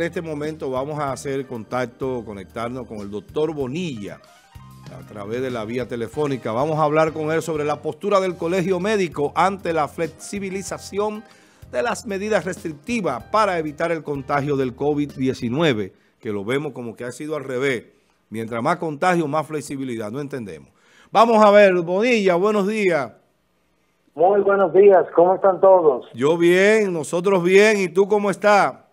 En este momento vamos a hacer contacto, conectarnos con el doctor Bonilla a través de la vía telefónica. Vamos a hablar con él sobre la postura del colegio médico ante la flexibilización de las medidas restrictivas para evitar el contagio del COVID-19, que lo vemos como que ha sido al revés. Mientras más contagio, más flexibilidad. No entendemos. Vamos a ver, Bonilla, buenos días. Muy buenos días, ¿cómo están todos? Yo bien, nosotros bien, ¿y tú cómo estás?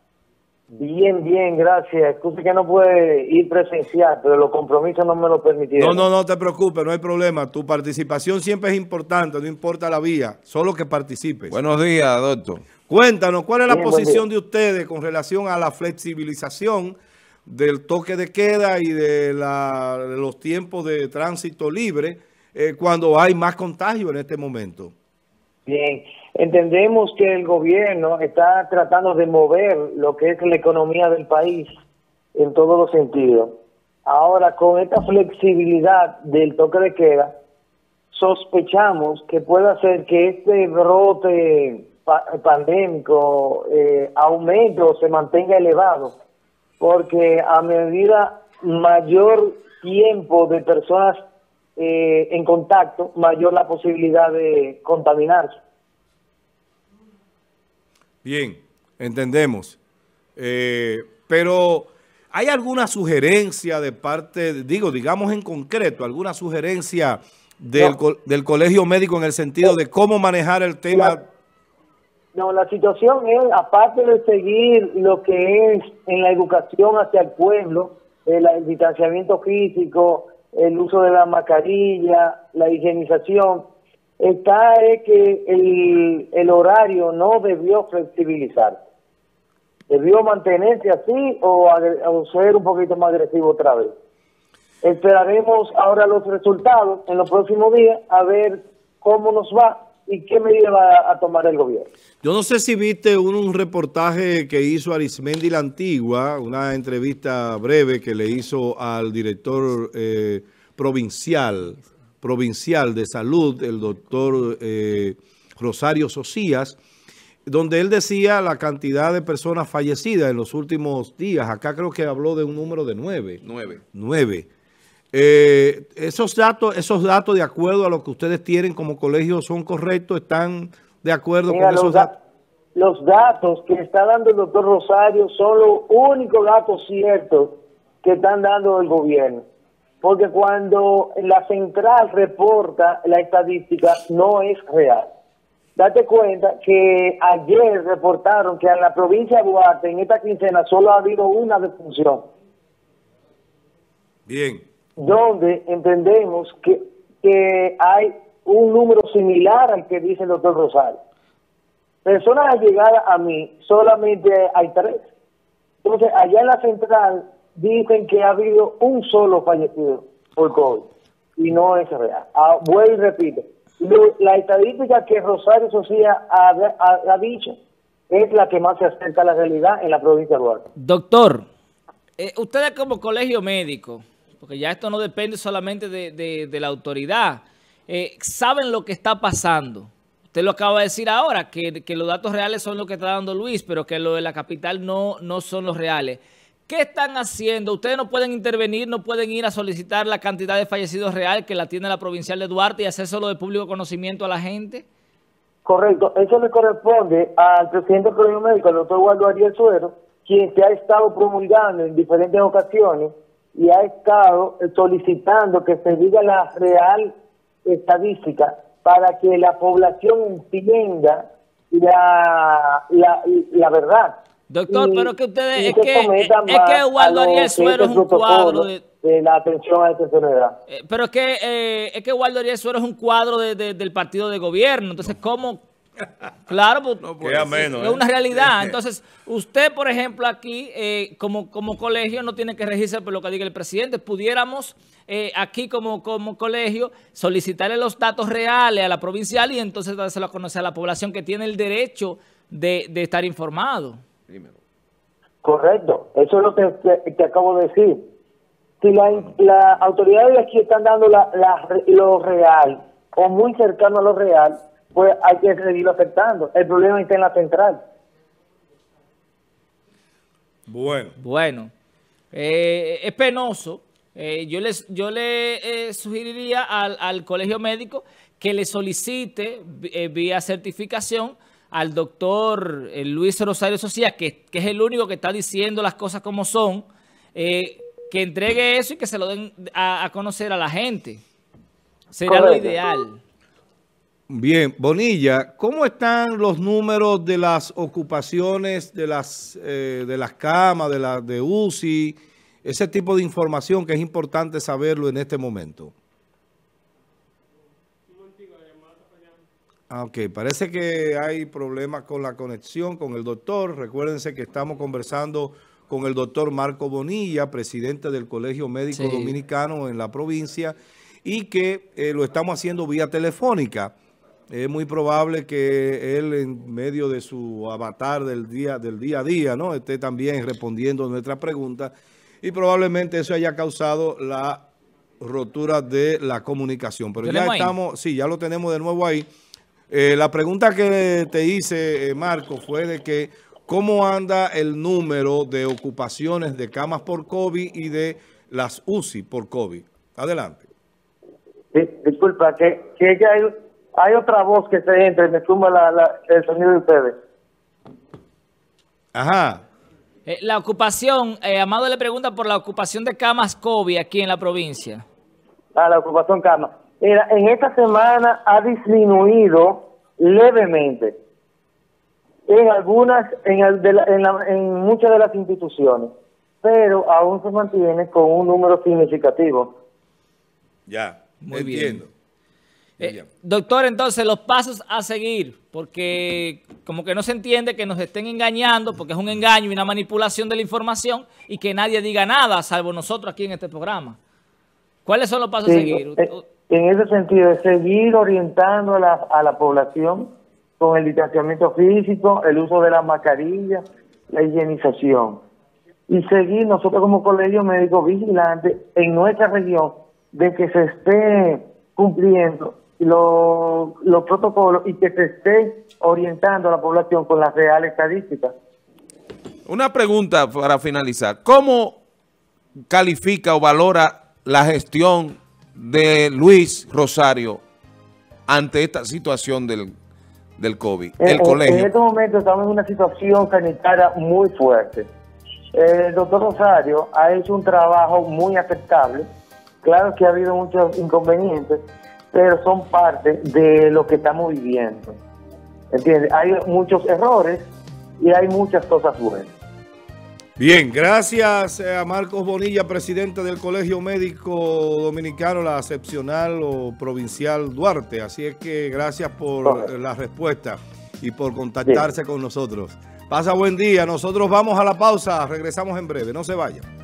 Bien, bien, gracias. Escuche que no puede ir presencial, pero los compromisos no me lo permitieron. No, no, no te preocupes, no hay problema. Tu participación siempre es importante, no importa la vía, solo que participes. Buenos días, doctor. Cuéntanos, ¿cuál es la posición de ustedes con relación a la flexibilización del toque de queda y de, los tiempos de tránsito libre eh, cuando hay más contagio en este momento? Bien, entendemos que el gobierno está tratando de mover lo que es la economía del país en todos los sentidos. Ahora, con esta flexibilidad del toque de queda, sospechamos que puede hacer que este brote pandémico eh, aumente o se mantenga elevado, porque a medida mayor tiempo de personas eh, en contacto, mayor la posibilidad de contaminarse. Bien, entendemos. Eh, pero, ¿hay alguna sugerencia de parte, digo, digamos en concreto, alguna sugerencia del, del colegio médico en el sentido de cómo manejar el tema? no, la situación es, aparte de seguir lo que es en la educación hacia el pueblo, el distanciamiento físico, el uso de la mascarilla, la higienización, está es que el, el horario no debió flexibilizar. Debió mantenerse así o, o ser un poquito más agresivo otra vez. Esperaremos ahora los resultados en los próximos días a ver cómo nos va y qué medida va a tomar el gobierno. Yo no sé si viste un, reportaje que hizo Arismendi la Antigua, una entrevista breve que le hizo al director eh, provincial, provincial de salud, el doctor eh, Rosario Socias, donde él decía la cantidad de personas fallecidas en los últimos días. Acá creo que habló de un número de nueve. Nueve. Nueve. Eh, esos datos, esos datos de acuerdo a lo que ustedes tienen como colegio son correctos, están de acuerdo con esos datos. Los datos que está dando el doctor Rosario son los únicos datos ciertos que están dando el gobierno. Porque cuando la central reporta la estadística no es real. Date cuenta que ayer reportaron que en la provincia de Duarte en esta quincena solo ha habido una defunción. Bien donde entendemos que, que hay un número similar al que dice el doctor Rosario. Personas llegadas a mí, solamente hay tres. Entonces, allá en la central dicen que ha habido un solo fallecido por COVID y no es real. Ah, vuelvo y repito, la estadística que Rosario Socia ha, dicho es la que más se acerca a la realidad en la provincia de Duarte. Doctor, eh, ustedes como colegio médico, porque ya esto no depende solamente de, la autoridad. Eh, saben lo que está pasando. Usted lo acaba de decir ahora, que, los datos reales son lo que está dando Luis, pero que lo de la capital no, son los reales. ¿Qué están haciendo? Ustedes no pueden intervenir, no pueden ir a solicitar la cantidad de fallecidos real que la tiene la provincial de Duarte y hacérselo de público conocimiento a la gente. Correcto, eso le corresponde al presidente del Colegio Médico, el doctor Waldo Ariel Suero, quien se ha estado promulgando en diferentes ocasiones y ha estado solicitando que se diga la real estadística para que la población entienda la, la, verdad. Doctor, pero que ustedes, es, que, es que Eduardo Ariel Suero es un cuadro de, la atención a esta enfermedad. Eh, pero es que, eh, es que Eduardo Ariel Suero es un cuadro de, del partido de gobierno, entonces, ¿cómo, Claro, pues, es ¿eh? una realidad. Entonces, usted, por ejemplo, aquí, eh, como, como colegio, no tiene que regirse por lo que diga el presidente. Pudiéramos eh, aquí, como, como colegio, solicitarle los datos reales a la provincial y entonces dárselo a conocer a la población que tiene el derecho de, estar informado. Correcto. Eso es lo que, acabo de decir. Si las la autoridades aquí están dando la, lo real o muy cercano a lo real, pues hay que seguirlo afectando. El problema está en la central. Bueno. Bueno. Eh, es penoso. Eh, yo, les, yo le eh, sugeriría al, al, colegio médico que le solicite vía certificación al doctor Luis Rosario Socia, que, que, es el único que está diciendo las cosas como son, que entregue eso y que se lo den a, a conocer a la gente. Sería lo ideal. Bien, Bonilla, ¿cómo están los números de las ocupaciones de las, eh, de las camas, de, la, de UCI, ese tipo de información que es importante saberlo en este momento? Ah, ok, parece que hay problemas con la conexión con el doctor. Recuérdense que estamos conversando con el doctor Marco Bonilla, presidente del Colegio Médico Dominicano en la provincia, y que eh, lo estamos haciendo vía telefónica es muy probable que él en medio de su avatar del día, del día a día, ¿no? Esté también respondiendo nuestras preguntas y probablemente eso haya causado la rotura de la comunicación. Pero ya estamos, sí, ya lo tenemos de nuevo ahí. Eh, la pregunta que te hice, eh, Marco, fue de que cómo anda el número de ocupaciones de camas por COVID y de las UCI por COVID. Adelante. disculpa, que, que ya hay hay otra voz que se entra y me suma la, el sonido de ustedes. Ajá. Eh, la ocupación, eh, Amado le pregunta por la ocupación de camas COVID aquí en la provincia. Ah, la ocupación camas. Mira, en esta semana ha disminuido levemente en algunas, en, en muchas de las instituciones, pero aún se mantiene con un número significativo. Ya, muy entiendo. bien. Eh, doctor, entonces los pasos a seguir, porque como que no se entiende que nos estén engañando, porque es un engaño y una manipulación de la información y que nadie diga nada, salvo nosotros aquí en este programa. ¿Cuáles son los pasos a seguir? Eh, en ese sentido, es seguir orientando a la, a la población con el distanciamiento físico, el uso de la mascarilla, la higienización. Y seguir nosotros como colegio médico vigilante en nuestra región de que se esté cumpliendo los protocolos y que se esté orientando a la población con las reales estadísticas. Una pregunta para finalizar. ¿Cómo califica o valora la gestión de Luis Rosario ante esta situación del, del COVID, el colegio? En este momento estamos en una situación sanitaria muy fuerte. El doctor Rosario ha hecho un trabajo muy aceptable. Claro que ha habido muchos inconvenientes, pero son parte de lo que estamos viviendo. ¿Entiendes? Hay muchos errores y hay muchas cosas buenas. Bien, gracias a Marcos Bonilla, presidente del Colegio Médico Dominicano, la excepcional o provincial Duarte. Así es que gracias por la respuesta y por contactarse con nosotros. Pasa buen día, nosotros vamos a la pausa, regresamos en breve, no se vayan.